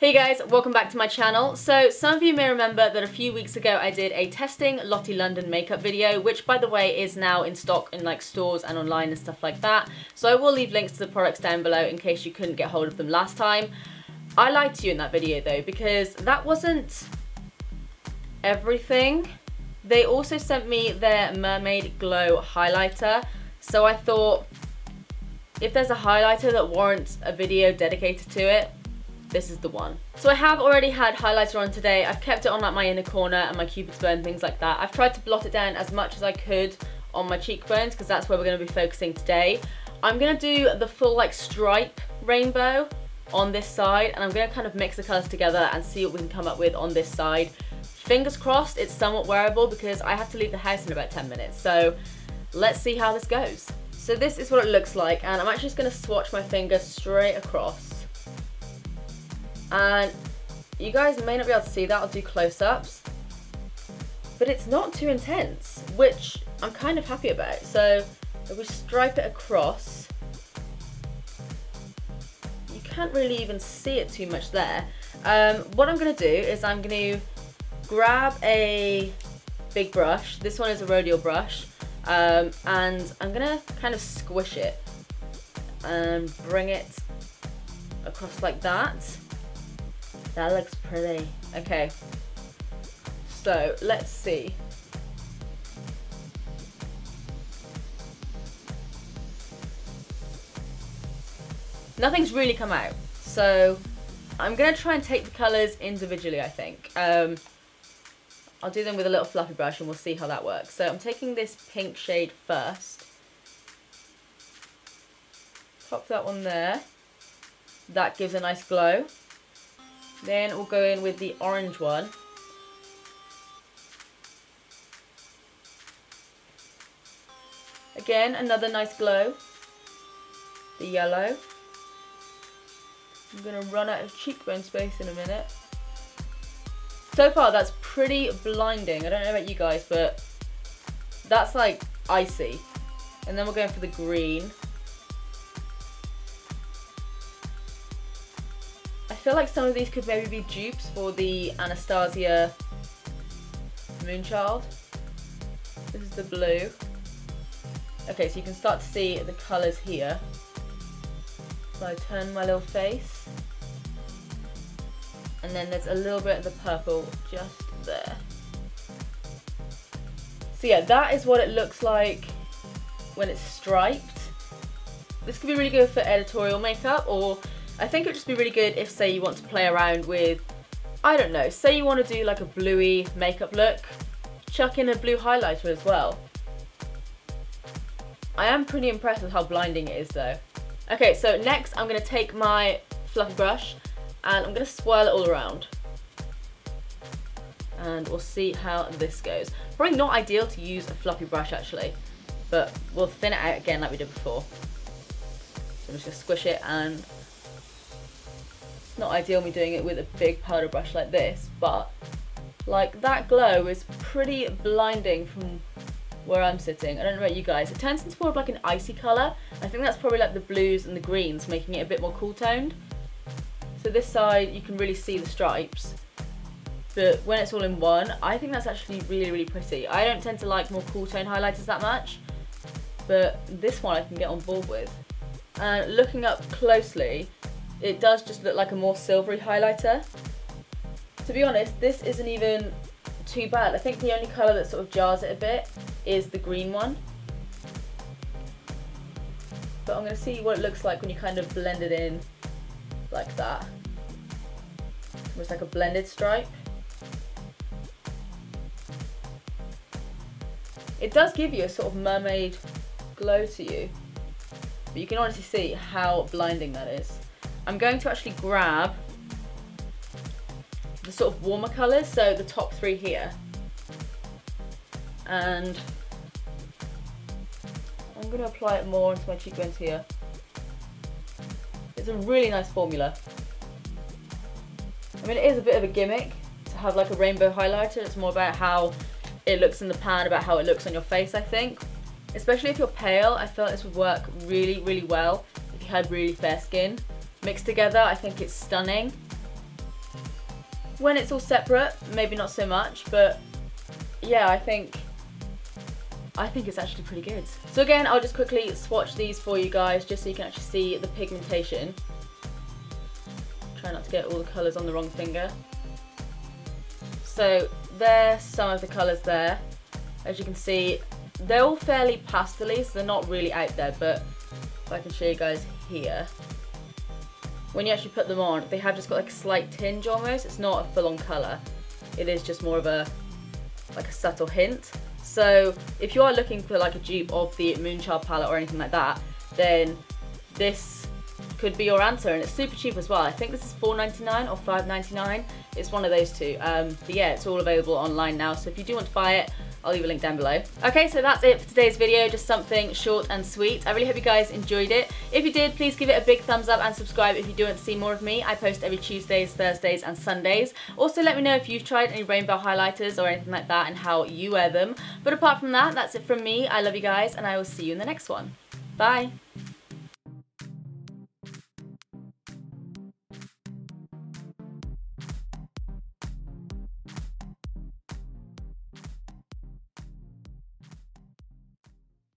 Hey guys, welcome back to my channel. So some of you may remember that a few weeks ago I did a testing Lottie London makeup video, which by the way is now in stock in like stores and online and stuff like that. So I will leave links to the products down below in case you couldn't get hold of them last time. I lied to you in that video though because that wasn't everything. They also sent me their Mermaid Glow highlighter. So I thought if there's a highlighter that warrants a video dedicated to it, this is the one. So I have already had highlighter on today. I've kept it on like my inner corner and my cupid's bow and things like that. I've tried to blot it down as much as I could on my cheekbones because that's where we're going to be focusing today. I'm going to do the full like stripe rainbow on this side and I'm going to kind of mix the colours together and see what we can come up with on this side. Fingers crossed it's somewhat wearable because I have to leave the house in about 10 minutes. So let's see how this goes. So this is what it looks like and I'm actually just going to swatch my finger straight across and you guys may not be able to see that, I'll do close-ups, but it's not too intense, which I'm kind of happy about. So if we stripe it across, you can't really even see it too much there. Um, what I'm going to do is I'm going to grab a big brush, this one is a radial brush, um, and I'm going to kind of squish it and bring it across like that. That looks pretty. Okay. So, let's see. Nothing's really come out. So, I'm to try and take the colours individually, I think. Um, I'll do them with a little fluffy brush and we'll see how that works. So I'm taking this pink shade first. Pop that one there. That gives a nice glow. Then we'll go in with the orange one. Again, another nice glow. The yellow. I'm going to run out of cheekbone space in a minute. So far, that's pretty blinding. I don't know about you guys, but that's like icy. And then we're going for the green. Feel like some of these could maybe be dupes for the Anastasia Moonchild. This is the blue. Okay, so you can start to see the colours here. So I turn my little face. And then there's a little bit of the purple just there. So yeah, that is what it looks like when it's striped. This could be really good for editorial makeup or I think it would just be really good if, say, you want to play around with, I don't know, say you want to do like a bluey makeup look, chuck in a blue highlighter as well. I am pretty impressed with how blinding it is though. Okay, so next I'm going to take my fluffy brush and I'm going to swirl it all around. And we'll see how this goes. Probably not ideal to use a fluffy brush actually, but we'll thin it out again like we did before. So I'm just going to squish it and not ideal me doing it with a big powder brush like this, but like that glow is pretty blinding from where I'm sitting. I don't know about you guys. It turns into more of like an icy colour. I think that's probably like the blues and the greens making it a bit more cool toned. So this side you can really see the stripes. But when it's all in one, I think that's actually really, really pretty. I don't tend to like more cool tone highlighters that much. But this one I can get on board with. And looking up closely, it does just look like a more silvery highlighter. To be honest, this isn't even too bad. I think the only colour that sort of jars it a bit is the green one. But I'm going to see what it looks like when you kind of blend it in like that. It's like a blended stripe. It does give you a sort of mermaid glow to you. But you can honestly see how blinding that is. I'm going to actually grab the sort of warmer colours, so the top three here. And I'm going to apply it more into my cheekbones here. It's a really nice formula. I mean, it is a bit of a gimmick to have like a rainbow highlighter. It's more about how it looks in the pan, about how it looks on your face, I think. Especially if you're pale, I feel like this would work really, really well if you had really fair skin. Mixed together, I think it's stunning. when it's all separate, maybe not so much, but yeah, I think I think it's actually pretty good. So again, I'll just quickly swatch these for you guys just so you can actually see the pigmentation. Try not to get all the colours on the wrong finger. So there's some of the colours there. As you can see, they're all fairly pastel so they're not really out there, but if I can show you guys here. When you actually put them on, they have just got like a slight tinge almost. It's not a full-on colour. It is just more of a, like a subtle hint. So if you are looking for like a dupe of the Moonchild palette or anything like that, then this could be your answer and it's super cheap as well. I think this is $4.99 or $5.99. It's one of those two. Um, but yeah, it's all available online now. So if you do want to buy it, I'll leave a link down below. Okay, so that's it for today's video, just something short and sweet. I really hope you guys enjoyed it. If you did, please give it a big thumbs up and subscribe if you do want to see more of me. I post every Tuesdays, Thursdays and Sundays. Also, let me know if you've tried any rainbow highlighters or anything like that and how you wear them. But apart from that, that's it from me. I love you guys and I will see you in the next one. Bye!